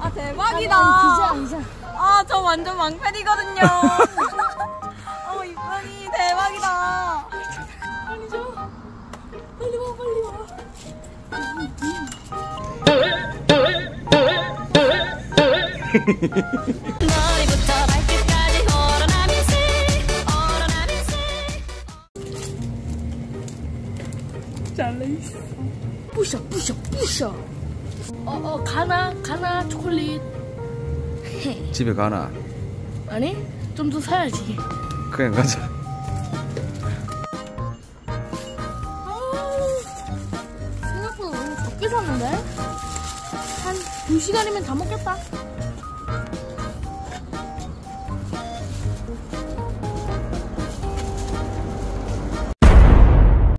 아 대박이다. 아니, 기자, 기자. 아 저 완전 왕팬이거든요. 어 이쁜이 대박이다. 빨리 줘. 빨리 와, 빨리 와. 머 잘레이스. 부셔, 부셔, 부셔. 어, 어, 가나, 가나, 초콜릿. 집에 가나? 아니, 좀 더 사야지. 그냥 가자. 생각보다 너무 적게 샀는데? 한 2시간이면 다 먹겠다.